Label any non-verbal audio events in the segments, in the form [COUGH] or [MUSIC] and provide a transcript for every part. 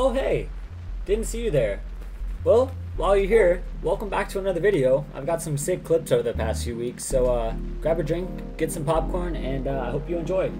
Oh hey, didn't see you there. Well, while you're here, welcome back to another video. I've got some sick clips over the past few weeks, so uh, grab a drink, get some popcorn, and uh, I hope you enjoy.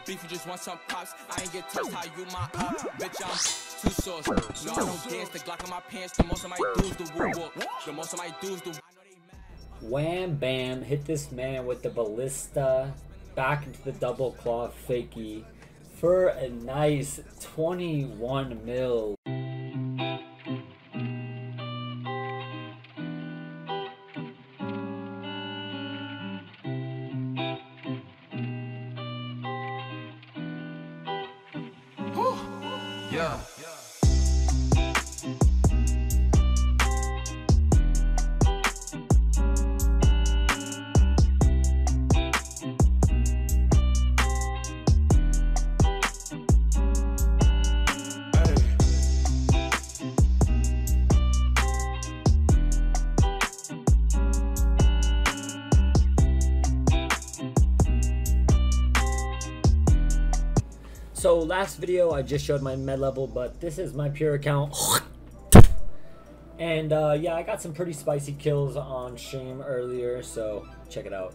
Don't beef, you just want some pops. I ain't get touched, how you my op. Bitch, I'm too sauce. No, I don't dance, the Glock in my pants. The most of my dudes do woo woo. The most of my dudes do. Wham bam, hit this man with the ballista back into the double claw fakie for a nice 21 mil. Yeah. So last video I just showed my med level, but this is my pure account. And uh, yeah, I got some pretty spicy kills on stream earlier, so check it out.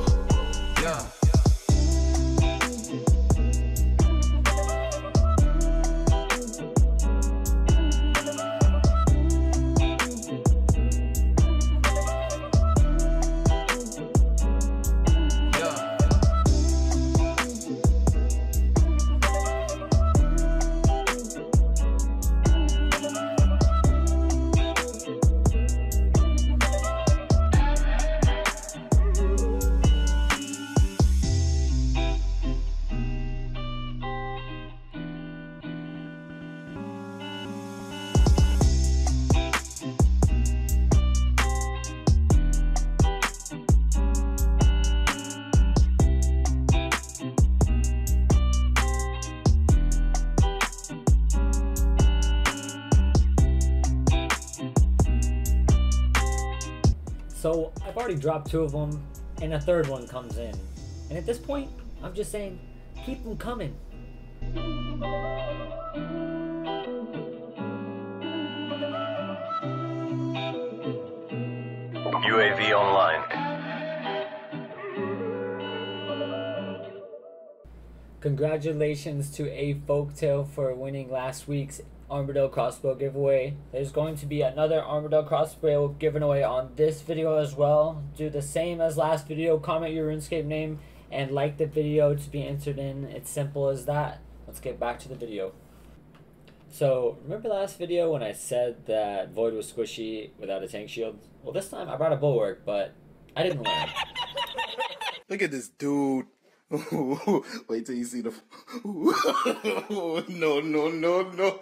So I've already dropped two of them, and a third one comes in. And at this point, I'm just saying, keep them coming. UAV online. Congratulations to A Folktale for winning last week's Armadyl Crossbow giveaway. There's going to be another Armadyl Crossbow given away on this video as well. Do the same as last video, comment your RuneScape name, and like the video to be entered in. It's simple as that. Let's get back to the video. So, remember last video when I said that Void was squishy without a tank shield? Well, this time I brought a bulwark, but I didn't learn. [LAUGHS] Look at this dude. [LAUGHS] Wait till you see the. [LAUGHS] no, no, no, no.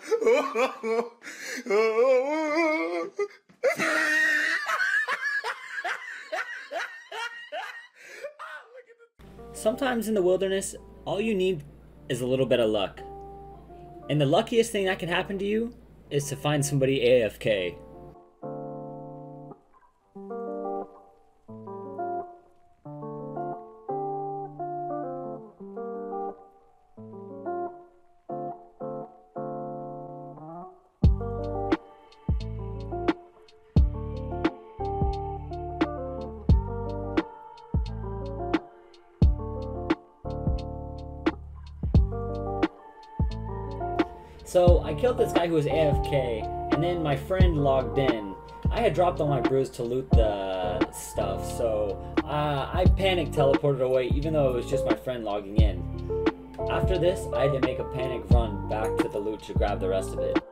Sometimes in the wilderness, all you need is a little bit of luck. And the luckiest thing that can happen to you is to find somebody AFK. So I killed this guy who was AFK, and then my friend logged in. I had dropped all my brews to loot the stuff, so uh, I panic teleported away, even though it was just my friend logging in. After this, I had to make a panic run back to the loot to grab the rest of it.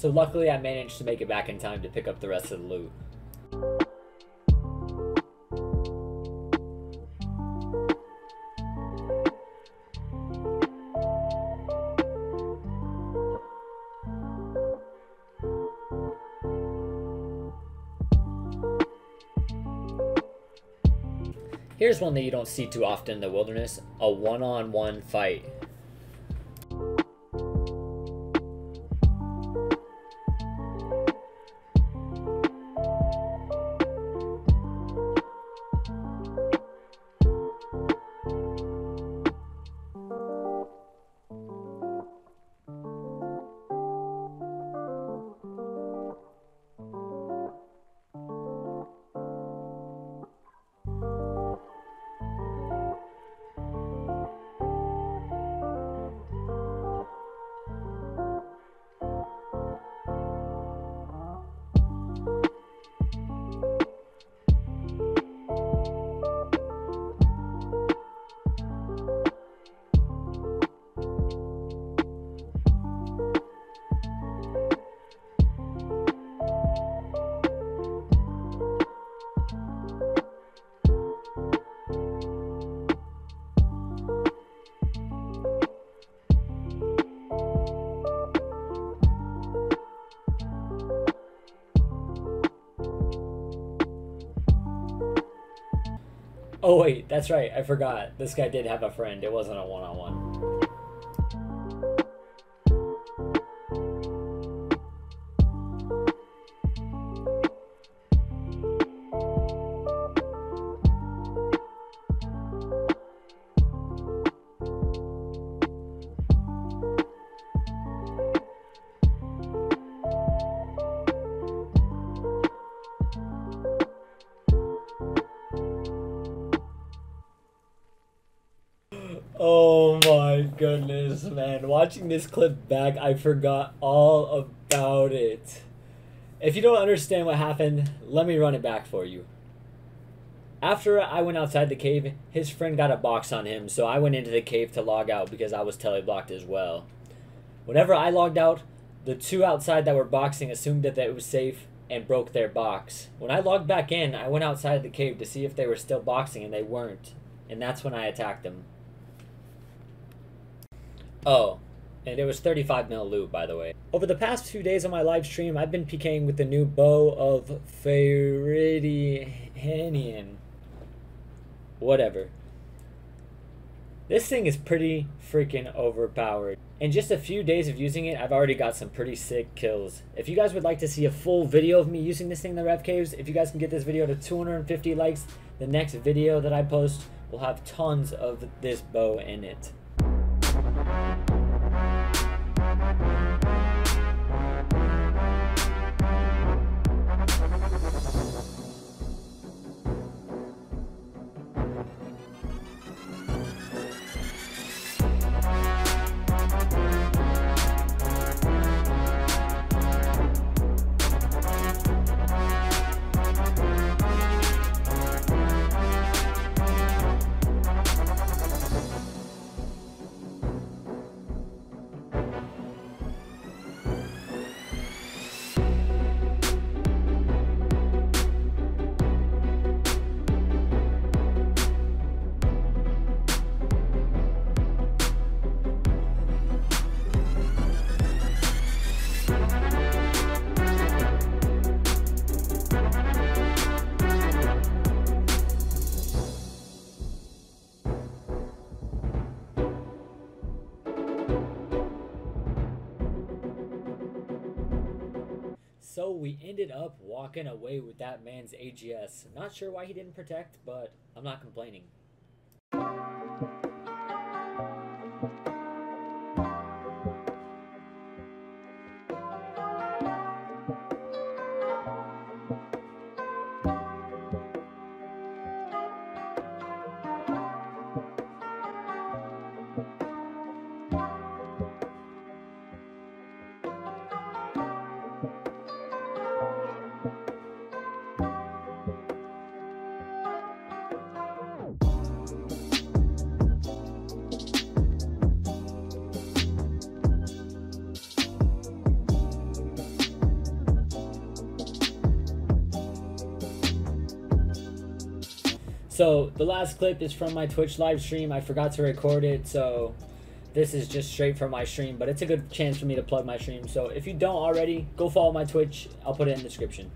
So luckily I managed to make it back in time to pick up the rest of the loot. Here's one that you don't see too often in the wilderness, a one-on-one -on -one fight. Oh wait, that's right. I forgot. This guy did have a friend. It wasn't a one-on-one. Goodness, man. Watching this clip back, I forgot all about it. If you don't understand what happened, let me run it back for you. After I went outside the cave, his friend got a box on him, so I went into the cave to log out because I was teleblocked as well. Whenever I logged out, the two outside that were boxing assumed that it was safe and broke their box. When I logged back in, I went outside the cave to see if they were still boxing, and they weren't. And that's when I attacked them. Oh, and it was 35 mil loot, by the way. Over the past few days on my live stream, I've been PKing with the new bow of Feridianian. Whatever. This thing is pretty freaking overpowered. In just a few days of using it, I've already got some pretty sick kills. If you guys would like to see a full video of me using this thing in the Rev Caves, if you guys can get this video to 250 likes, the next video that I post will have tons of this bow in it. So we ended up walking away with that man's AGS. Not sure why he didn't protect, but I'm not complaining. So the last clip is from my Twitch live stream. I forgot to record it, so this is just straight from my stream, but it's a good chance for me to plug my stream. So if you don't already, go follow my Twitch. I'll put it in the description.